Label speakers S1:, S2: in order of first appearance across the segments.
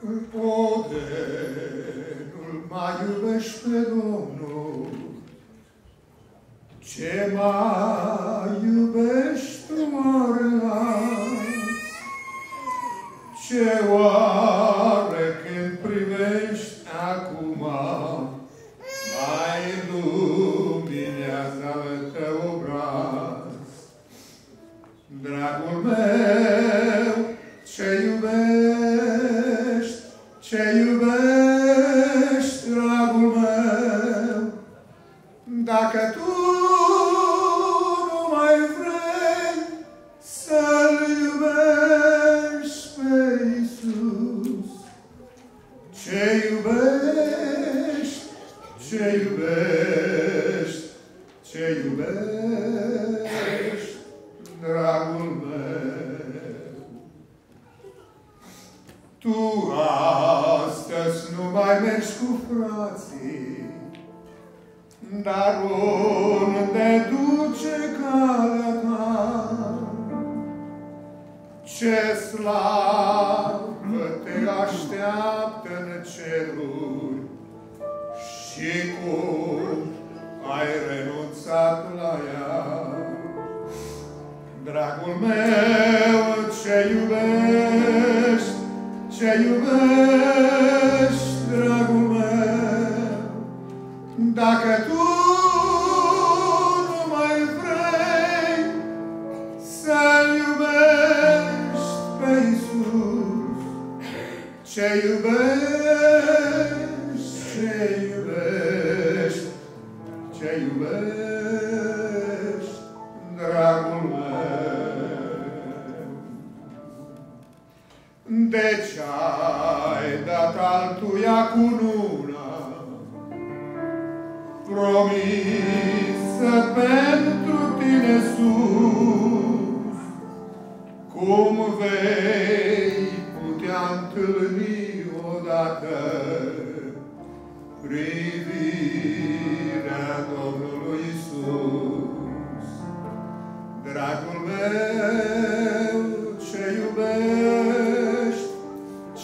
S1: Podenul mai iubești pe Domnul, ce mai iubești tu mă ce oare ce iubești, dragul meu, dacă tu nu mai vrei să-L iubești pe Iisus, ce iubești, ce iubești, ce iubești, dragul meu. Tu astăzi nu mai mergi cu frații, dar unde duce calea ta? Ce slavă te așteaptă în ceruri și cum ai renunțat la ea. Dragul meu, ce iubești, ce iubești, De ce ai dat altuia cununa, promisă pentru tine sus, cum vei putea întâlni odată privirea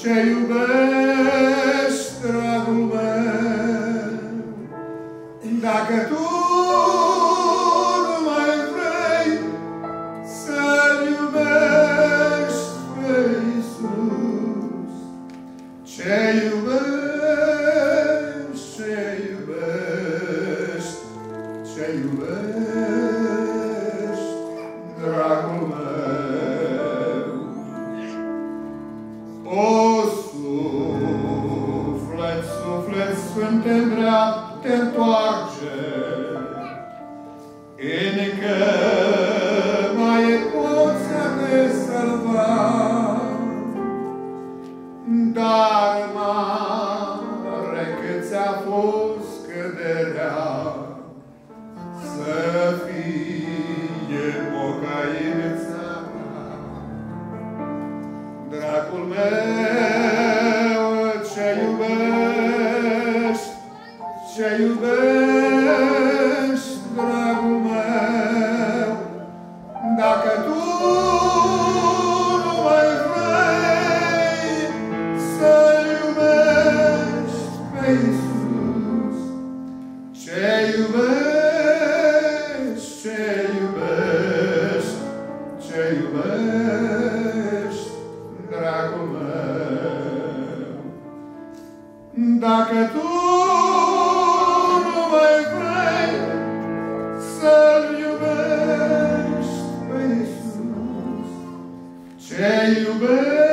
S1: ce iubești, dragul meu, tu mai vrei să-L iubești pe Iisus, ce iubești, suflet sfânt te te întoarce, încă mai poți să te salva, dar mare cât ți-a fost căderea, să fie pocăința ta. Dragul meu, ce iubești, dragul meu, dacă tu nu mai vrei să iubești pe Iisus, ce iubești, ce iubești, ce iubești, dragul meu. Dacă tu nu mai vrei să-L iubești pe Iisus, ce iubești,